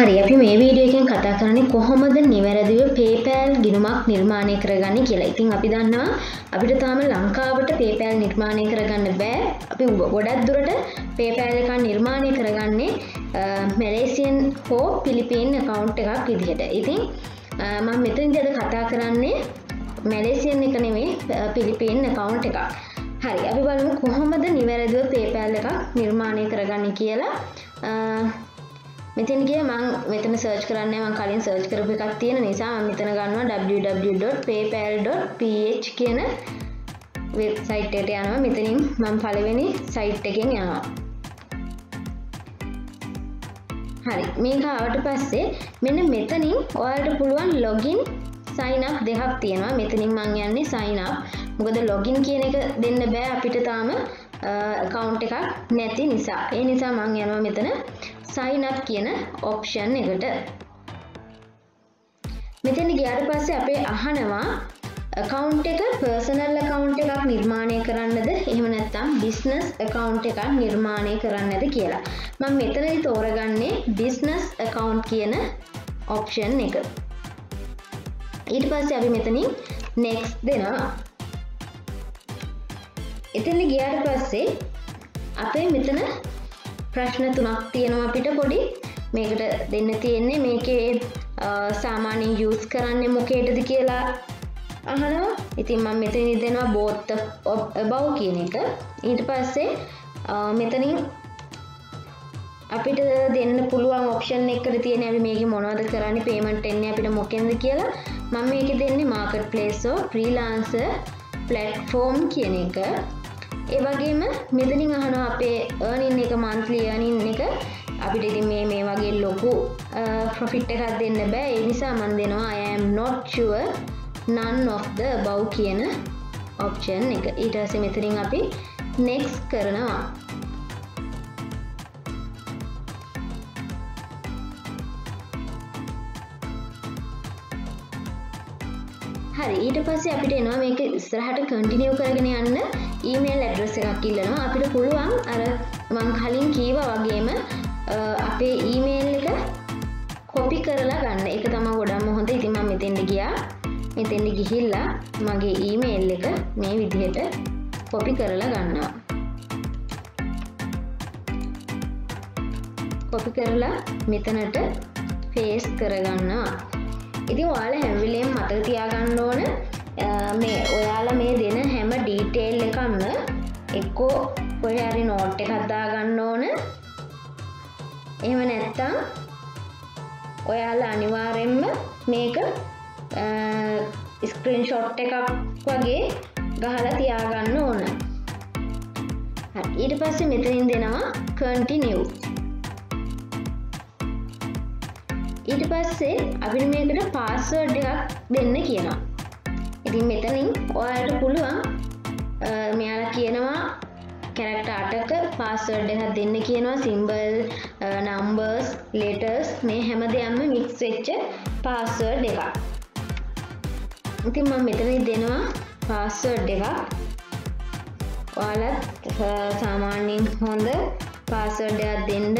හරි අපි මේ වීඩියෝ එකෙන් කතා කරන්නේ කොහොමද නිවැරදිව PayPal ගිණුමක් නිර්මාණය කරගන්නේ කියලා. ඉතින් අපි දන්නවා අපිට තාම ලංකාවට PayPal නිර්මාණය කරගන්න බෑ. අපි ගොඩක් දුරට PayPal එකක් නිර්මාණය කරගන්නේ මැලේසියන් හෝ පිලිපීන් account එකක් විදිහට. ඉතින් මම මෙතනදී අද කතා කරන්නේ මැලේසියන් එක නෙමෙයි පිලිපීන් account එකක්. හරි අපි බලමු කොහොමද නිවැරදිව PayPal එකක් නිර්මාණය කරගන්නේ කියලා. මෙතින් ගිය මං මෙතන සර්ච් කරන්න මං කලින් සර්ච් කරපු එකක් තියෙන නිසා මම මෙතන ගන්නවා www.paypal.ph කියන වෙබ්සයිට් එකට යනවා. මෙතනින් මම පළවෙනි සයිට් එකෙන් යනවා. හරි. මේක ආවට පස්සේ මෙන්න මෙතනින් ඔයාලට පුළුවන් ලොගින් සයින් අප් දෙකක් තියෙනවා. මෙතනින් මං යන්නේ සයින් අප් මොකද ලොගින් කියන එක දෙන්න බෑ අපිට තාම. කවුන්් එකක් නැති නිසා. ඒ නිසා මං යනවා මෙතන සයිනත් කියන ඔප්ෂන් එකට. මෙතන ගියාට පස්සේ අපේ අහනවා කවුන්් එක පර්සනල් කවුන්් එකක් නිර්මාණය කරන්නද? එහෙම නැත්තම් බිස්නස් කවුන්් එකක් නිර්මාණය කරන්නද කියලා. මං මෙතනදි තෝරගන්නේ බිස්නස් කවුන්් කියන ඔප්ෂන් එක. ඊට පස්සේ අපි මෙතනින් නෙක්ස් දෙනවා. එතන ගියාට පස්සේ අපේ මෙතන ප්‍රශ්න තුනක් තියෙනවා අපිට පොඩි. මේකට දෙන්න තියෙන්නේ මේකේ සාමාන්‍යයෙන් යස් කරන්න මොකේටද කියලා අහනවා. ඉතින් මම මෙතන දෙනවා බෝත්ත බව් කියන එක. ඊට පස්සේ මෙතනින් අපිට දෙන්න පුළුවන් ඔප්ෂන් එකට තියෙන අපි මේක මොනවද කරන්න පේමට එන්නේ අපිට මොකෙන්ද කියලා. මම මේක දෙන්නේ මාකට් පලේසෝ ප්‍රීලාන්ස පලට්ෆෝම් කියන එක. ඒ වගේම මෙතනින් අහනවා අපේ ඒනින් එක මන්ත්ලි යනින් එක අපිට ඉතින් මේ මේ වගේ ලොකු ප්‍රොෆිට් එකක් දෙන්න බෑ. ඒ නිසා මන් දෙනවා I am not sure none of the above කියන ඔප්ෂන් එක. ඊට පස්සේ මෙතනින් අපි next කරනවා. හරි ඊට පස්සේ අපිට එනවා මේක ඉස්සරහට කන්ටිනියව් කරගෙන යන්න. ඊමේල් ඇඩ්‍රස් එකක් ඉල්ලනවා. අපිට පුළුවන් අර මං කලින් කීවා වගේම අපේ ඊමේල් එක කොපි කරලා ගන්න. එක තම ගොඩම් හොඳ. ඉතිම මෙතෙන්ට ගියා. මෙතෙන්ට ගිහිල්ලා මගේ ඊමේල් එක මේ විදිහට කොපි කරලා ගන්නවා. කොපි කරලා මෙතනට ෆේස් කරගන්නවා. ඉතින් ඔයාල හැම්විලේම් මතක තියාගන්න ඕන මේ ඔයාලා මේ දෙන හැම ඩීටේල් එකන්න එක්කෝ ඔය හරි නෝට් එක හදාගන්න ඕන. එහෙම නැත්තම් ඔයාලා අනිවාරෙන්ම මේක ස්ක්‍රීන් ෂොට් එකක් වගේ ගහලා තියාගන්න ඕන. ඊට පස්සේ මෙතනින් දෙනවා කන්ටිනියව් ඊට පස්සේ අපිට මේකට පාස්වර්ඩ් එකක් දෙන්න කියනවා. ඉතින් මෙතනින් ඔයාලට පුළුවන් මෙයාලා කියනවා කැරක්ට අටක පාස්වර්ඩ් එකක් දෙන්න කියනවා. සිම්බල් නම්බර්ස් ලෙටර්ස් මේ හැම දෙයක්ම මික්ස් වෙච්ච පාස්වර්ඩ් එකක්. ඉතින් මම මෙතන දෙනවා පාස්වර්ඩ් එකක්. ඔයාලත් සාමාන්‍යයෙන් හොඳ පාස්වර්ඩ් එකක් දෙන්න.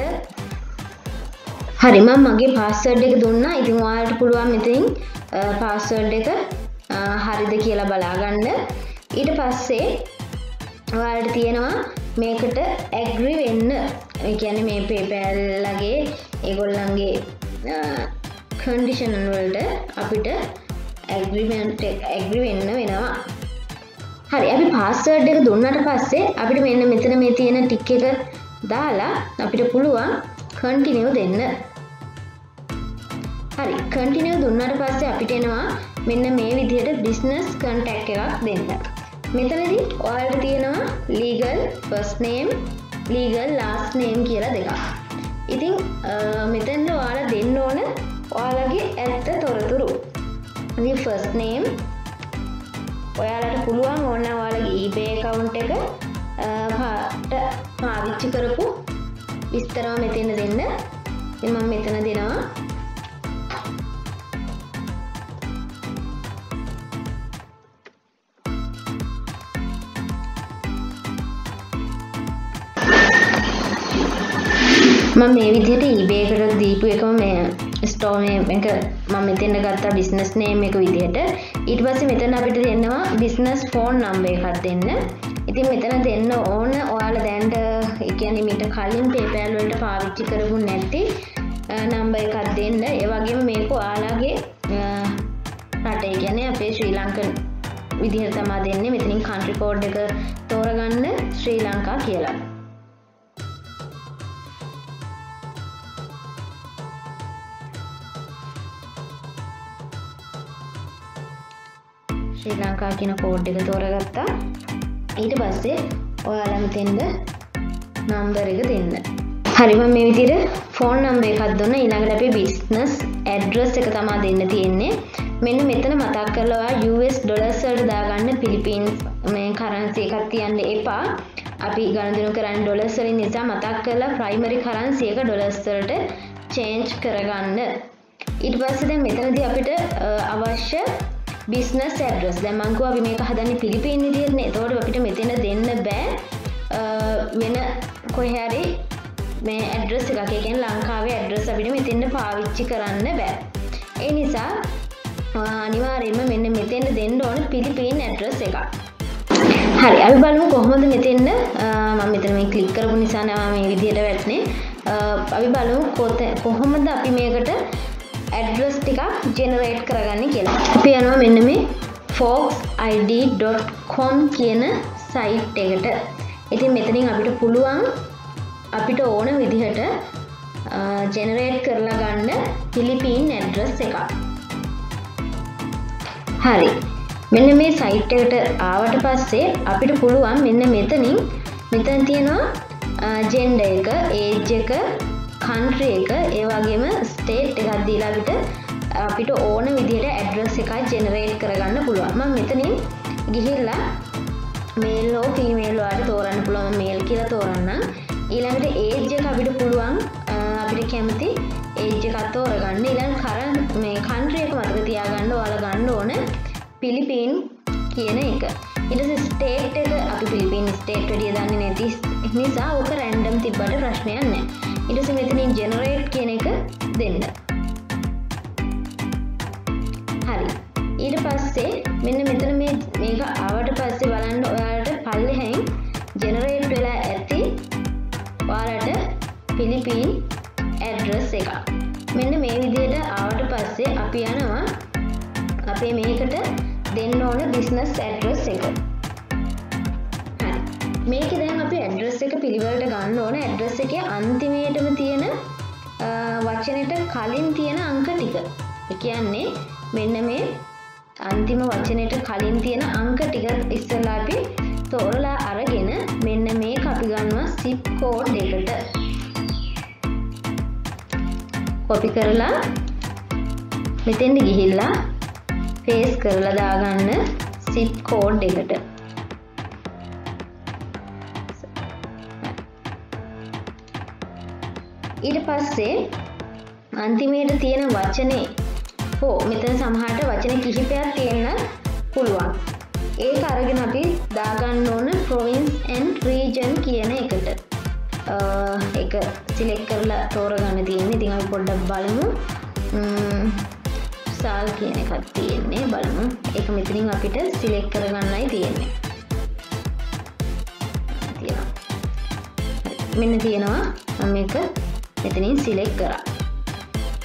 හරිම මගේ පාස්සඩ් එක දුන්නා. ඉතින් ඔයාලට පුළුවන් මෙතින් පාස්සඩ් එක හරිද කියලා බලාගන්න. ඊට පස්සේ ඔයාලට තියෙනවා මේකට ඇග්‍රි වෙන්න. කියන මේ පේපෑල්ලගේ ඒගොල්ලන්ගේ කන්ඩිෂනන් වලට අපිට ඇග්‍රිමෙන්ට් ඇග්‍රි වෙන්න වෙනවා. හරි අපි පාස්සඩ් එක දුන්නට පස්සේ අපිට මෙන්න මෙතන මේ තියෙන ටික් එක දාලා අපිට පුළුවන් කන්ටිනියව දෙන්න. හරි කටිනිය දුන්නට පස්සේ අපිට එනවා මෙන්න මේ විදිහට බිස්නස් කන්ටැක් එකක් දෙන්න. මෙතනදි ඔයාලට තියෙනවා legal first name legal last name කියලා දෙකක්. ඉතින් මෙතැන්ද ඔයාලා දෙන්න ඕන ඔයාලගේ ඇත්ත තොරතුරු. ෆස්නේම් ඔයාලට පුළුවන් ඔන්න ඔයාලගේ ඊබේ කවුන්් එක පාවිච්චි කරපු විස්තරව මෙතෙන්න දෙන්න. එම මෙතන දෙනවා. ම මේ විදිහට ඊබේකට දීපු එකම මේ ස්ටෝම එක ම මෙතෙන්ට ගත්තා බිස්නස් නේම එක විදිහට. ඊට පස්ස මෙතන අපිට දෙන්නවා බිස්නස් ෆෝන් නම්බේ එකත් දෙන්න. ඉතින් මෙතන දෙන්න ඕන. ඔයාල දැන්ට එකන මිට කලින් පේපෑල්වලට පාවිච්චි කරපු නැති නම්බ එකත් දෙන්න. ඒවගේම මේක ඔයාලාගේ රටේ ගැන අපේ ශ්‍රී ලංකන් විදිහ තමා දෙන්නේ. මෙතනින් කන්ට්‍රිකෝඩ් එක තෝරගන්න ශ්‍රී ලංකා කියලා. ශ්‍රී ලංකා කියන කෝඩ් එක තෝරගත්තා. ඊට පස්සේ ඔයාලමතෙන්ද නම්බර එක දෙන්න. හරිම මේ විදිර ෆෝන් නම්බේ එකක් දුන්න ඉනඟට අපි බිස්නස් ඇඩ්‍රස් එක තමා දෙන්න තියෙන්නේ. මෙන්න මෙතන මතක් කරලවා US ඩොලස්සල්ට දාගන්න පිලිපින් මේ කරන්සේ එකක් තියන්න එපා. අපි ගණදනු කරන්න ඩොලස්සලින් නිසා මතක් කරලා ප්‍රයිමරි කරන්සියක ඩොලස්සල්ට චේන්ච් කරගන්න. ඉට පස්සද මෙතනද අපිට අවශ්‍ය බිස්නස් ඇඩ්‍රස් දැමංකව අපි මේක හදන්න පිළිපින් විදිරන්නේ තෝට අපිට මෙතන දෙන්න බෑ. වෙන කොහැරි මේ ඇඩ්‍රස් එකකෙන් ලංකාවේ ඇඩ්‍රස් අපිට මෙතෙන්ට පාවිච්චි කරන්න බෑ. ඒ නිසා අනිවාරයම මෙන්න මෙතෙන්ට දෙන්න ඕන පිළිපීන් ඇඩ්‍රස් එක හරි අපි බලමු කොහොමද මෙතෙන්න මම මෙතන මේ කලික් කරපු නිසා නවා මේ විදිහට වැටනේ. අපි බලමු කොත කොහොමද අපි මේකට ඇඩ්‍රස් ටිකක් ජෙනරේට් කරගන්න කියලා. අපි යනවා මෙන්න මේ foxid.com කියන සයිට් එකට. ඉතින් මෙතනින් අපිට පුළුවන් අපිට ඕන විදිහට ජෙනරේට් කරලා ගන්න පිලිපීන් ඇඩ්‍රස් එක හරි. මෙන්න මේ සයිට් එකට ආවට පස්සේ අපිට පුළුවන් මෙන්න මෙතනින් මෙතන තියෙනවා ජෙන්ඩ එක ඒජ් එක කන්ට්‍රිය එක. ඒවාගේම ස්ටේට් එකක් දීලාවිට අපිට ඕන විදියට ඇඩ්‍රස් එකයි ජෙනරේට් කරගන්න පුළුවන්. ම මෙතනින් ගිහිල්ලා මේල්ලෝ ෆිමේල්වාට තෝරන්න පුළුවන්. මේල් කියලා තෝරන්න ඊළඟට ඒජ්ජ අපිට පුළුවන් අපිට කැමති ඒජ්ජ කත්තෝරගන්න ඉලන් කරන් මේ කන්ට්‍රියක මතක තියාගන්න ඔයාල ගන්න ඕන පිලිපීන් කියන එක. ඉට ස්ටේට් එක අපි පිලිපින් ස්ටේට් ඩිය දන්න නැති නිසා ඕක රැන්ඩම් තිබ්බට ප්‍රශ්නයන්න ඉටස මෙතනින් ජෙනරේට් කියන එක දෙන්න වචනයට කලින් තියෙන අංක ටික. කියන්නේ මෙන්න මේ අන්තිම වචනයට කලින් තියෙන අංක ටික ඉස්සලාපි තෝරලා අරගෙන මෙන්න මේ අපි ගන්නවා සිප් කෝඩ් එකට. කොපි කරලා මෙතෙන්ට ගිහිල්ලා ෆේස් කරලා දාගන්න සිප් කෝඩ් එකට. ඊට පස්සේ අන්තිමයට තියෙන වචනේ. හෝ මෙතන සමහට වචන කිහිපයක් තියෙන්න පුළුවන්. ඒ අරගෙන අපි දාගන්න ඕන ප්‍රොවින්ස් ඇන් රීජන් කියන එකට. එක සිලෙක් කරලා තෝරගන්න තියෙන්නේ. ඉතින් අපි පොඩ්ඩක් බලමු. සාල් කියන එකත් තියෙන්නේ. බලමු. එක මෙතනින් අපිට සිලෙක් කරගන්නයි තියෙන්නේ. මෙන්න තියෙනවා. මේක මෙතනින් සිලෙක් කරා.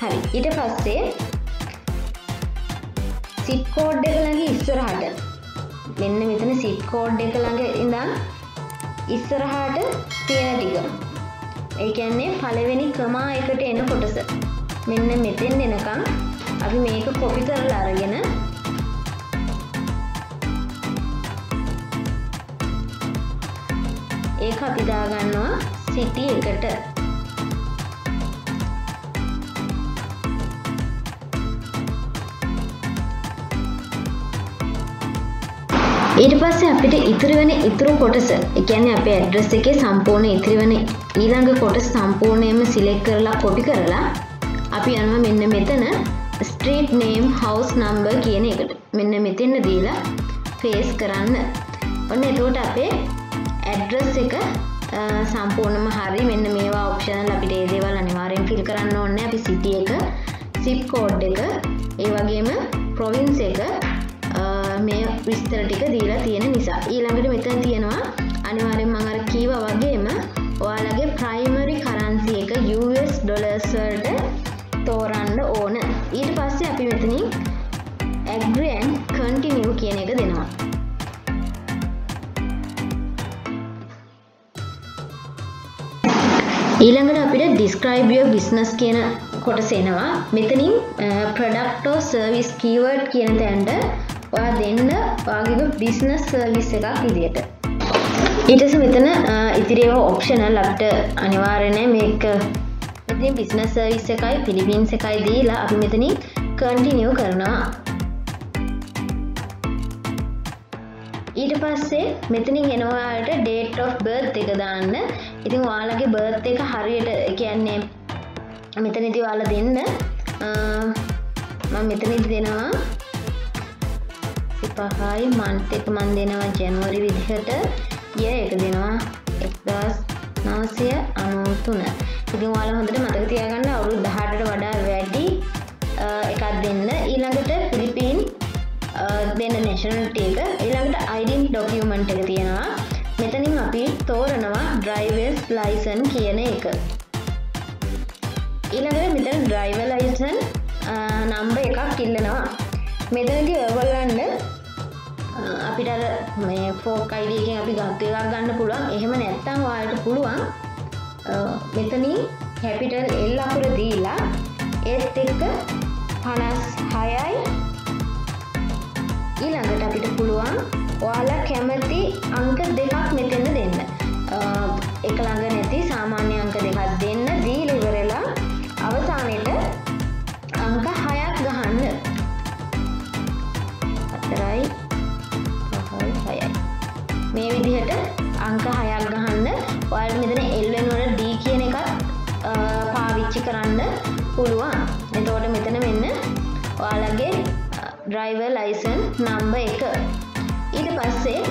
හරි. ඊට පස්සේ සිප් කෝඩ් එක ළඟ ඉස්සරහට. මෙන්න මෙතන සිප් කෝඩ් එක ළඟ ඉඳන් ඉස්සරහට තියෙන ටික. ඒ කියන්නේ පළවෙනි ක්‍රමා එකට එන කොටස. මෙන්න මෙතෙන් එනකම් අපි මේක කොපි කරලා අරගෙන ඒක අපි දාගන්නවා සිටි එකට. ඊට පස්සේ අපිට ඉතිරිවන ඉතුරු කොටස එකැන අප ඇඩ්‍රස් එකේ සම්පූර්ණ ඉතිරිවන ඊළඟ කොටස් සම්පූර්ණයම සිලෙක් කරලා කොපි කරලා අපි යනවා මෙන්න මෙතන ස්ට්‍රීට් නේම් හවස් නම්බර් කියන එකට මෙන්න මෙතෙන්න දීලා ෆේස් කරන්න. ඔන්න එතෝට අපේ ඇඩ්‍රස් එක සම්පූර්ණම හරි මෙන්න මේවා ඔප්ෂනල් අපිට ඒ දේවල් අනිවාර්යෙන් ෆිල් කරන්න ඕන්න අපි සිටිය එක සිප් කෝඩ් එක ඒ වගේම ප්‍රොවින්ස් එක මේ විස්තර ටික දීලා තියෙන නිසා. ඊළඟට මෙතන තියෙනවා අනිවාර්යෙන් මම අර කීව වගේම ඔයාලගේ ප්‍රයිමරි කරන්සි එක US ඩොලර්ස් වලට තෝරන්න ඕන. ඊට පස්සේ අපි මෙතනින් ඇග්‍රන් කන්ටිනියව් කියන එක දෙනවා. ඊළඟට අපිට ඩිස්ක්‍රයිබිය බිස්නස් කියන කොටස එනවා. මෙතනින් ප්‍රඩක්ටෝ සර්විස් කීවර්ඩ් කියන තැන්ට ඔයා දෙන්න වගේ බිස්නස් සර්විස් එකක් විදියට. ඊටස මෙතන ඉතිරිව ඔප්ෂනල් අපට අනිවාරණය මේක. මෙතින් බිස්නස් සර්විස් එකයි පිලිපින්ස් එකයි දීලා අපි මෙතනින් කන්ටිනියෝ කරනවා. ඊට පස්සේ මෙතනින් එනවාට ඩේට් of බර්ත් එක දාන්න. ඉතින් ඔයාලගේ බර්ත් එක හරියට කියන්නේ මෙතනති වාල දෙන්න. මම මෙතනති දෙනවා. සිපහයි මන්ත එක මන් දෙනවා ජැනවරි විදිහට. ය එක දෙනවා එක්දස් නවසය අනුතුන. ඉතින් වාල හොඳට මතක තියාගන්න අවුරු දහටට වඩා වැඩි එකක් දෙන්න. ඊළඟට පිලිපීන් දෙන්න නැශනල්ට එක. ඊළඟට අයිඩන් ඩොකියමන්ට් එක තියෙනවා. මෙතනින් අපි තෝරනවා ඩ්‍රයිවස් ලයිසන් කියන එක. ඊළඟට මෙතන ඩ්‍රයිව ලයිසන් නම්බ එකක් ඉල්ලනවා. මෙතනති ඔයගොල්ලන්ඩ අපිට මේ ෆෝක් අයිඩියකින් අපි ගත්ත එකක් ගන්න පුළුවන්. එහෙම නැත්තම් වාලට පුළුවන් මෙතනින් කැපිටල් එල් අකුර දීලා ඒත් එක්ක පනස් හයයි ඊළඟට අපිට පුළුවන් ඔයාලා කැමති අංක දෙකක් මෙතෙන්න දෙන්න. එක ළඟ නැති සාමාන්‍ය අංක දෙකක් දෙන්න දීලිවරලා අවසානයට අංක හයක් ගහන්න. අතරයි හයයි මේ විදිහට අංක හයක් ගහන්න ඔයාල් මෙතන එල්වෙන්වල ඩී කියන එකත් පාවිච්චි කරන්න පුළුවන්. එතෝට මෙතන වෙන්න ඔයාලගේ ඩ්‍රයිව ලයිසන් නම්බ එක. ඊට පස්සේ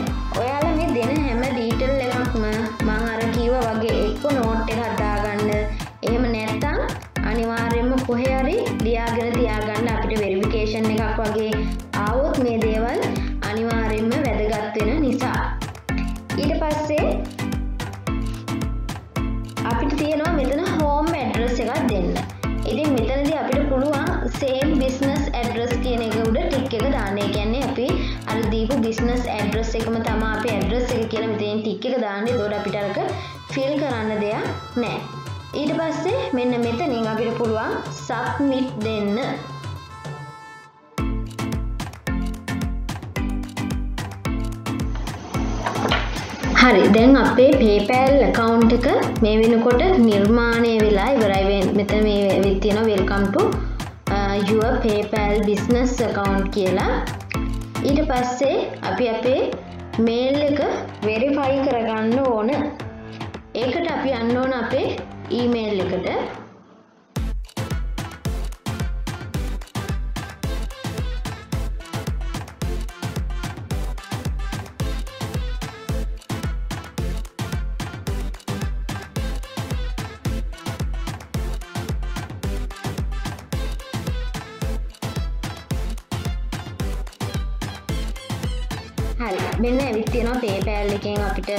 ඔයාල මේ දෙන හැම ඩීටල් එකක්ම මං අර කීව වගේ එක්ක නෝට් එක හදාගන්න. එහෙම නැත්තම් අනිවාර්යයෙන්ම කොහේ හරි ලියාගෙන තියාගන්න අපිට වෙරිෆිකේෂන් එකක් වගේ ඇඩ්‍රස් එකම තමයි අපේ ඇඩ්‍රස් එක කියලා මෙතෙන් ටික් එක දාන්න. එතකොට අපිට අරක ෆිල් කරන්න දෙයක් නැහැ. ඊට පස්සේ මෙන්න මෙතනින් අපිට පුළුවන් සබ්මිට් දෙන්න. හරි. දැන් අපේ පේපෑල් කවුන්් එක මේ වෙනකොට නිර්මාණය වෙලා ඉවරයි. මෙත මේ විත්තියෙන වෙල්කම්ටු යුව පේපෑල් බිස්නස් කවුන්් කියලා. ඊට පස්සේ අපි අපේ මේල් එක වෙරිෆයි කරගන්න ඕන. ඒකට අපි අන්න ඕන අපේ ඊමේල් එකට. හරි මෙන්න ඇවිත් තියෙනවා. පේපෑල් එකෙන් අපිට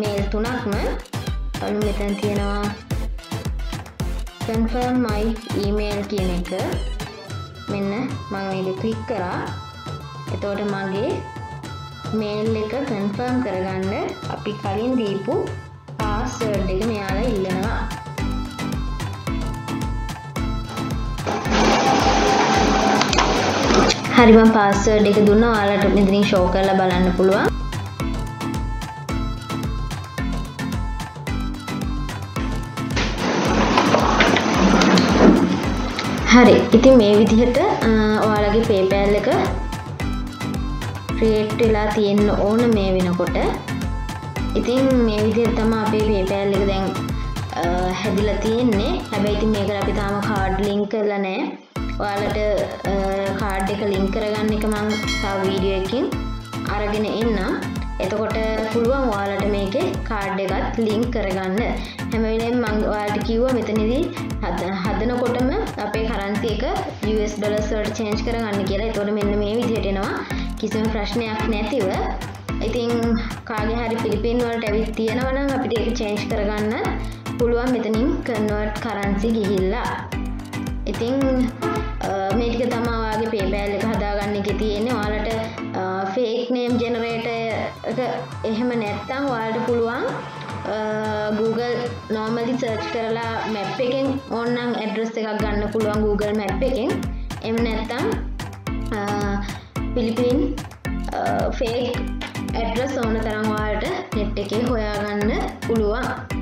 මේල් තුනක්ම. පළු මෙතැන් තියෙනවා. කන්ෆර්ම් මයි ඊමේල් කියන එක. මෙන්න මං මේක ක්ලික් කරා. එතෝට මගේ මේල් එක කන්ෆර්ම් කරගන්න අපි කලින් දීපු පාස්වර්ඩ් එක මෙයාලා ඉල්ලනවා. හරිම පාස්සර්ඩ් එක දුන්න. ඔයාලට මෙතනින් ෂෝ කරලා බලන්න පුළුවන්. හරි. ඉතින් මේ විදිහට ඔයාලගේ පේපෑල් එක ක්‍රියේට් වෙලා තියෙන්න ඕන මේ වෙනකොට. ඉතින් මේ විදිහට තම අපේ පේපෑල් එක දැන් හැදිලා තියෙන්නේ. හැබැයි ඉතින් මේකට අපි තාම කාඩ් ලින්ක් කරලා නැහැ. ඔයාලට කාඩ් එක ලින්ක් කරගන්න එක මං තව වීඩියෝ එකකින් අරගෙන එන්න. එතකොට පුළුවන් වාලට මේක කාඩ් එකත් ලිංක් කරගන්න. හැමවිලෙන් මංවාට කිව්ව මෙතනිදී හදනකොටම අපේ කරන්සි එක US ඩොලස්වලට චේන්ජ් කරගන්න කියලා. එතොට මෙන්න මේ විදිහටෙනවා කිසිම ප්‍රශ්නයක් නැතිව. ඉතින් කාගේ හරි පිලිපින් වලට ඇවිත් තියෙනවනම් අපිට ඒක චේන්ජ් කරගන්න පුළුවන් මෙතනින් කන්වර්ට් කරන්සි ගිහිල්ලා. ඉතිං මේටික තමාවාගේ පේපෑල් එක හදාගන්න එක තියෙන්නේ. වාලට ෆේක් නේම් ජෙනරේට එහෙම නැත්තම් වාලට පුළුවන් Google නෝමලි සර්ච් කරලා මැප් එකෙන් ඔන්නන් ඇඩ්‍රස් එකක් ගන්න පුළුවන් Google මැප් එකෙන්. එම නැත්තම් පිලිපින් ෆේක් ඇඩ්‍රස් ඕන තරම්වාට නෙට් එකේ හොයාගන්න පුළුවන්.